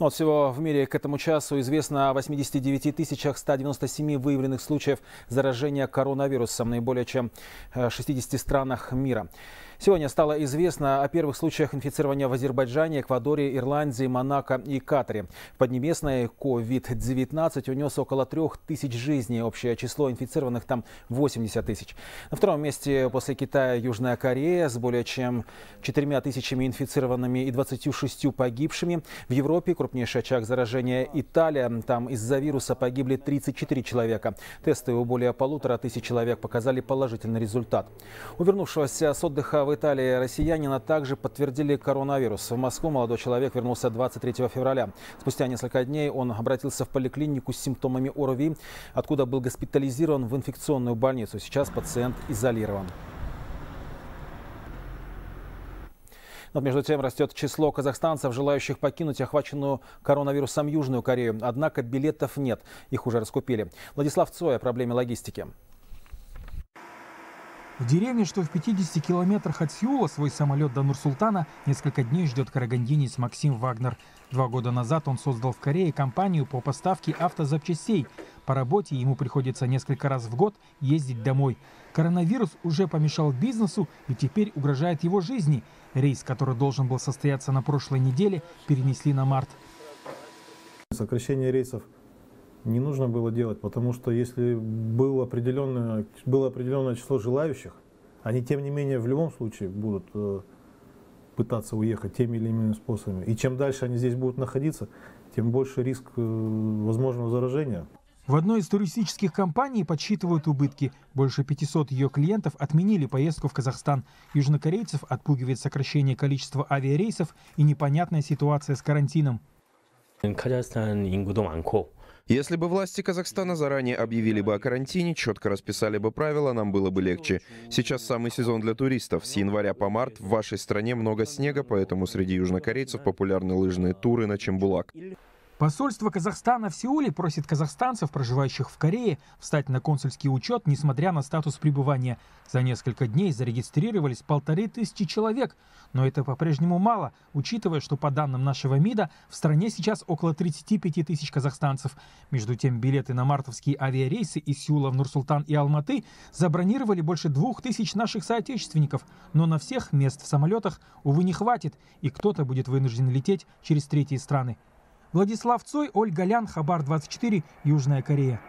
Ну, вот всего в мире к этому часу известно о 89 тысячах 197 выявленных случаев заражения коронавирусом наиболее чем 60 странах мира. Сегодня стало известно о первых случаях инфицирования в Азербайджане, Эквадоре, Ирландии, Монако и Катаре. В Поднебесной COVID-19 унес около трех тысяч жизней. Общее число инфицированных там 80 тысяч. На втором месте после Китая Южная Корея с более чем четырьмя тысячами инфицированными и 26 погибшими. В Европе крупнейший очаг заражения Италия. Там из-за вируса погибли 34 человека. Тесты у более полутора тысяч человек показали положительный результат. У вернувшегося с отдыха в Италии россиянина также подтвердили коронавирус. В Москву молодой человек вернулся 23 февраля. Спустя несколько дней он обратился в поликлинику с симптомами ОРВИ, откуда был госпитализирован в инфекционную больницу. Сейчас пациент изолирован. Но между тем растет число казахстанцев, желающих покинуть охваченную коронавирусом Южную Корею. Однако билетов нет, их уже раскупили. Владислав Цой о проблеме логистики. В деревне, что в 50 километрах от Сеула, свой самолет до Нур-Султана несколько дней ждет карагандинец Максим Вагнер. Два года назад он создал в Корее компанию по поставке автозапчастей. По работе ему приходится несколько раз в год ездить домой. Коронавирус уже помешал бизнесу и теперь угрожает его жизни. Рейс, который должен был состояться на прошлой неделе, перенесли на март. Сокращение рейсов не нужно было делать, потому что если было определенное, было определенное число желающих, они тем не менее в любом случае будут э, пытаться уехать теми или иными способами. И чем дальше они здесь будут находиться, тем больше риск э, возможного заражения. В одной из туристических компаний подсчитывают убытки. Больше 500 ее клиентов отменили поездку в Казахстан. Южнокорейцев отпугивает сокращение количества авиарейсов и непонятная ситуация с карантином. Казахстан если бы власти Казахстана заранее объявили бы о карантине, четко расписали бы правила, нам было бы легче. Сейчас самый сезон для туристов. С января по март в вашей стране много снега, поэтому среди южнокорейцев популярны лыжные туры на Чембулак. Посольство Казахстана в Сеуле просит казахстанцев, проживающих в Корее, встать на консульский учет, несмотря на статус пребывания. За несколько дней зарегистрировались полторы тысячи человек. Но это по-прежнему мало, учитывая, что по данным нашего МИДа в стране сейчас около 35 тысяч казахстанцев. Между тем, билеты на мартовские авиарейсы из Сеула в Нур-Султан и Алматы забронировали больше двух тысяч наших соотечественников. Но на всех мест в самолетах, увы, не хватит, и кто-то будет вынужден лететь через третьи страны. Владислав Цой, Ольга Лян, Хабар 24, Южная Корея.